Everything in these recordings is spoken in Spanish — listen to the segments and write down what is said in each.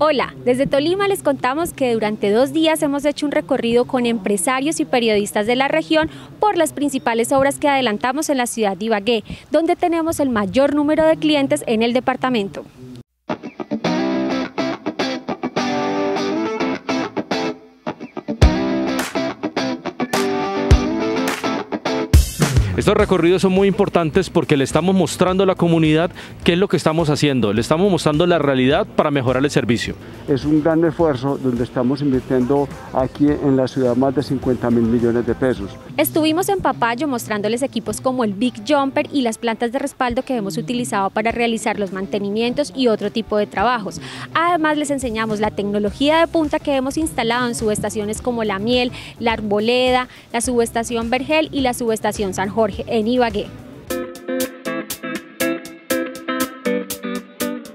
Hola, desde Tolima les contamos que durante dos días hemos hecho un recorrido con empresarios y periodistas de la región por las principales obras que adelantamos en la ciudad de Ibagué, donde tenemos el mayor número de clientes en el departamento. Estos recorridos son muy importantes porque le estamos mostrando a la comunidad qué es lo que estamos haciendo, le estamos mostrando la realidad para mejorar el servicio. Es un gran esfuerzo donde estamos invirtiendo aquí en la ciudad más de 50 mil millones de pesos. Estuvimos en Papayo mostrándoles equipos como el Big Jumper y las plantas de respaldo que hemos utilizado para realizar los mantenimientos y otro tipo de trabajos. Además les enseñamos la tecnología de punta que hemos instalado en subestaciones como La Miel, La Arboleda, la subestación Vergel y la subestación San Jorge en Ibagué.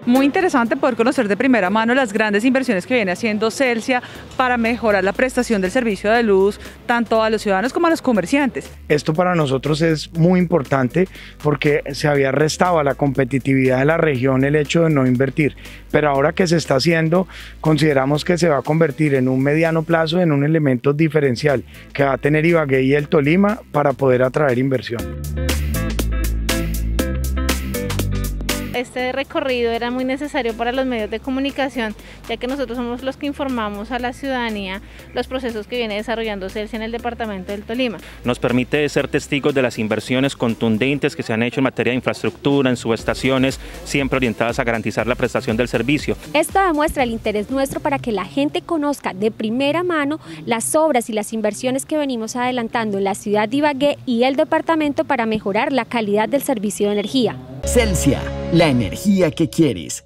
Muy interesante poder conocer de primera mano las grandes inversiones que viene haciendo Celsia para mejorar la prestación del servicio de luz tanto a los ciudadanos como a los comerciantes. Esto para nosotros es muy importante porque se había restado a la competitividad de la región el hecho de no invertir, pero ahora que se está haciendo consideramos que se va a convertir en un mediano plazo en un elemento diferencial que va a tener Ibagué y el Tolima para poder atraer inversión. Este recorrido era muy necesario para los medios de comunicación, ya que nosotros somos los que informamos a la ciudadanía los procesos que viene desarrollando Celsia en el departamento del Tolima. Nos permite ser testigos de las inversiones contundentes que se han hecho en materia de infraestructura, en subestaciones, siempre orientadas a garantizar la prestación del servicio. Esto demuestra el interés nuestro para que la gente conozca de primera mano las obras y las inversiones que venimos adelantando en la ciudad de Ibagué y el departamento para mejorar la calidad del servicio de energía. Celsia, la energía que quieres.